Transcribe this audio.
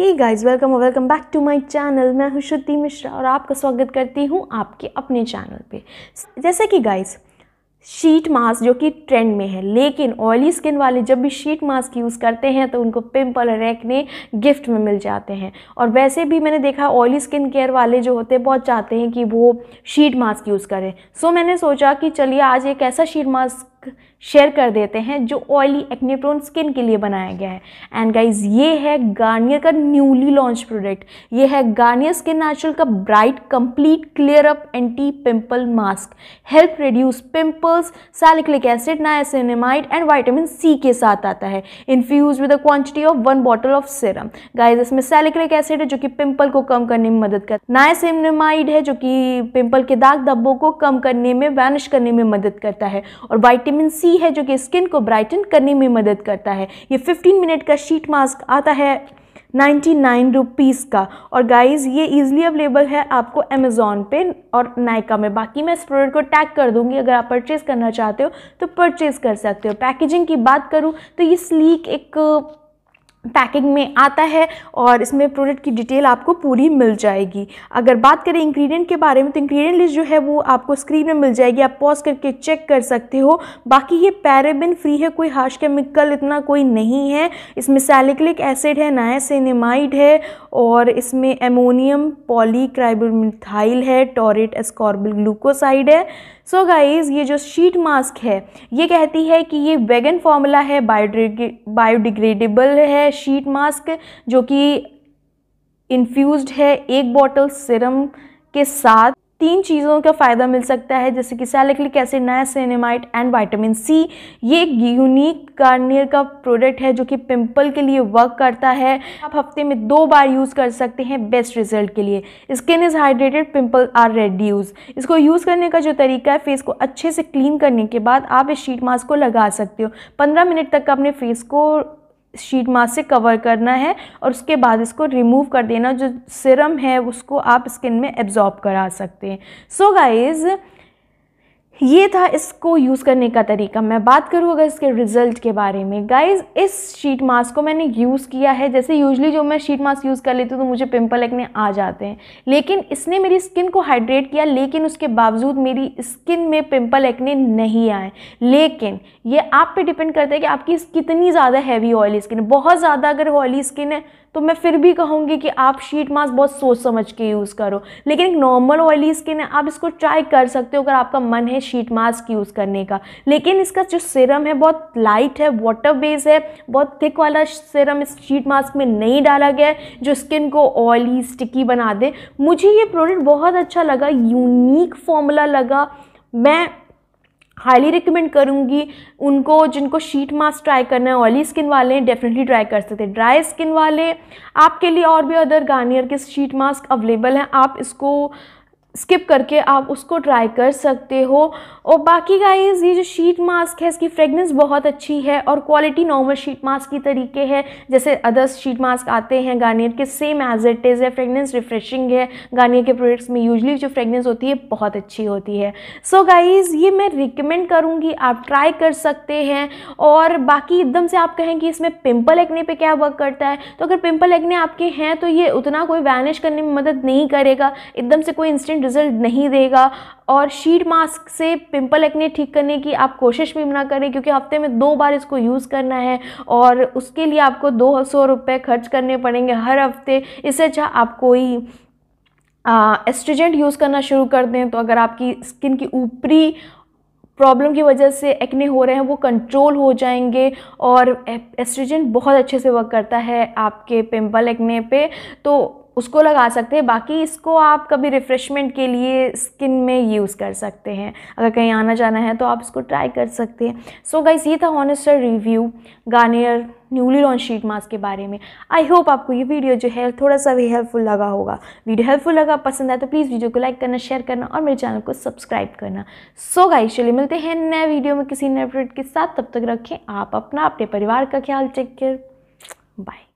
Hey guys welcome welcome back to my channel मैं हूँ श्रुति मिश्रा और आपका स्वागत करती हूँ आपके अपने चैनल पे। जैसे कि गाइस शीट मास्क जो कि ट्रेंड में है, लेकिन ऑयली स्किन वाले जब भी शीट मास्क यूज़ करते हैं तो उनको पिंपल और गिफ्ट में मिल जाते हैं। और वैसे भी मैंने देखा ऑयली स्किन केयर वाले जो होते हैं, बहुत चाहते हैं कि वो शीट मास्क यूज़ करें। सो मैंने सोचा कि चलिए आज एक ऐसा शीट मास्क शेयर कर देते हैं, जो ऑयली एक्नेप्रोन स्किन के लिए बनाया गया है। एंड गाइज़ ये है गार्नियर का न्यूली लॉन्च प्रोडक्ट ये है गार्नियर स्किन नेचुरल का bright complete clear up anti pimple mask help reduce pimples salicylic acid niacinamide and vitamin C के साथ आता है। Infuse with a quantity of one bottle of serum guys इसमें salicylic acid है, जो कि pimple को कम करने में मदद करता है नायासिनेमाइड है, जो कि पिंपल के दाग धब्बों को कम करने में वैनिश करने में मदद करता है। और वाइट विटामिन सी है जो कि स्किन को ब्राइटन करने में मदद करता है। ये 15 मिनट का शीट मास्क आता है नाइन्टी नाइन रुपीज़ का। और गाइस ये इजीली अवेलेबल है आपको अमेज़ोन पे और नायका में। बाकी मैं इस प्रोडक्ट को टैग कर दूँगी, अगर आप परचेज़ करना चाहते हो तो परचेज़ कर सकते हो। पैकेजिंग की बात करूँ तो ये स्लीक एक पैकिंग में आता है और इसमें प्रोडक्ट की डिटेल आपको पूरी मिल जाएगी। अगर बात करें इंग्रेडिएंट के बारे में तो इंग्रेडिएंट लिस्ट जो है वो आपको स्क्रीन में मिल जाएगी। आप पॉज करके चेक कर सकते हो। बाकी ये पैराबिन फ्री है, कोई हार्श केमिकल इतना कोई नहीं है। इसमें सैलिक्लिक एसिड है नायासिनेमाइड है और इसमें एमोनियम पॉलीक्राइबोमिथाइल है टोरेट एस्कॉर्बिल ग्लूकोसाइड है। सो so गाइज़ ये जो शीट मास्क है, ये कहती है कि ये वेगन फॉर्मूला है बायोडिग्रेडेबल है शीट मास्क जो कि इन्फ्यूज़ है एक बॉटल सिरम के साथ। तीन चीज़ों का फ़ायदा मिल सकता है, जैसे कि salicylic acid niacinamide and vitamin C ये एक यूनिक गार्नियर का प्रोडक्ट है, जो कि पिंपल के लिए वर्क करता है। आप हफ़्ते में दो बार यूज़ कर सकते हैं बेस्ट रिज़ल्ट के लिए। Skin is hydrated pimple are reduce इसको यूज़ करने का जो तरीका है फेस को अच्छे से क्लीन करने के बाद आप इस शीट मास्क को लगा सकते हो। पंद्रह मिनट तक अपने फेस को शीट मास्क से कवर करना है और उसके बाद इसको रिमूव कर देना, जो सिरम है, उसको आप स्किन में एब्जॉर्ब करा सकते हैं। सो so गाइज़ ये था इसको यूज़ करने का तरीका। मैं बात करूँ अगर इसके रिज़ल्ट के बारे में। गाइज़ इस शीट मास्क को मैंने यूज़ किया है। जैसे यूजली जो मैं शीट मास्क यूज़ कर लेती हूँ तो मुझे पिंपल एक्ने आ जाते हैं। लेकिन इसने मेरी स्किन को हाइड्रेट किया, लेकिन उसके बावजूद मेरी स्किन में पिंपल एक्ने नहीं आए। लेकिन ये आप पे डिपेंड करता है कि आपकी कितनी ज़्यादा हैवी ऑयली स्किन है। बहुत ज़्यादा अगर ऑयली स्किन है तो मैं फिर भी कहूँगी कि आप शीट मास्क बहुत सोच समझ के यूज़ करो। लेकिन एक नॉर्मल ऑयली स्किन है, आप इसको ट्राई कर सकते हो अगर आपका मन है शीट मास्क यूज़ करने का। लेकिन इसका जो सिरम है, बहुत लाइट है वाटर बेस है, बहुत थिक वाला सिरम इस शीट मास्क में नहीं डाला गया है, जो स्किन को ऑयली स्टिकी बना दे। मुझे ये प्रोडक्ट बहुत अच्छा लगा यूनिक फॉर्मूला लगा। मैं हाईली रिकमेंड करूँगी। उनको, जिनको शीट मास्क ट्राई करना है ऑयली स्किन वाले डेफिनेटली ट्राई कर सकते हैं। ड्राई स्किन वाले, आपके लिए और भी अदर गार्नियर के शीट मास्क अवेलेबल हैं। आप इसको स्किप करके आप उसको ट्राई कर सकते हो। और बाकी गाइज़ ये जो शीट मास्क है, इसकी फ्रेगनेंस बहुत अच्छी है और क्वालिटी नॉर्मल शीट मास्क की तरीके है। जैसे अदर्स शीट मास्क आते हैं गार्नियर के सेम एज इट इज़ है फ्रेगनेंस रिफ्रेशिंग है। गार्नियर के प्रोडक्ट्स में यूजली जो फ्रेगनेंस होती है, बहुत अच्छी होती है। सो so गाइज़ ये मैं रिकमेंड करूँगी, आप ट्राई कर सकते हैं। और बाकी एकदम से आप कहें कि इसमें पिम्पल एक्ने पर क्या वर्क करता है? तो अगर पिम्पल एक्ने आपके हैं तो ये उतना कोई वैनिश करने में मदद नहीं करेगा। एकदम से कोई इंस्टेंट रिज़ल्ट नहीं देगा और शीट मास्क से पिंपल एक्ने ठीक करने की आप कोशिश भी ना करें, क्योंकि हफ़्ते में दो बार इसको यूज़ करना है और उसके लिए आपको दो सौ रुपये खर्च करने पड़ेंगे हर हफ़्ते। इससे अच्छा आप कोई एस्ट्रीजेंट यूज़ करना शुरू कर दें तो अगर आपकी स्किन की ऊपरी प्रॉब्लम की वजह से एक्ने हो रहे हैं, वो कंट्रोल हो जाएँगे और एस्ट्रीजेंट बहुत अच्छे से वर्क करता है आपके पिंपल एक्ने पे। तो उसको लगा सकते हैं। बाकी इसको आप कभी रिफ़्रेशमेंट के लिए स्किन में यूज़ कर सकते हैं। अगर कहीं आना जाना है तो आप इसको ट्राई कर सकते हैं। सो गाइस ये था honest review Garnier newly launch sheet mask के बारे में। आई होप आपको ये वीडियो जो है थोड़ा सा भी हेल्पफुल लगा होगा। वीडियो हेल्पफुल लगा, पसंद आए तो प्लीज़ वीडियो को लाइक करना शेयर करना और मेरे चैनल को सब्सक्राइब करना। सो गाइस चलिए मिलते हैं नए वीडियो में किसी नए प्रोडक्ट के साथ। तब तक रखें, आप अपना, अपने परिवार का ख्याल चेक कर बाय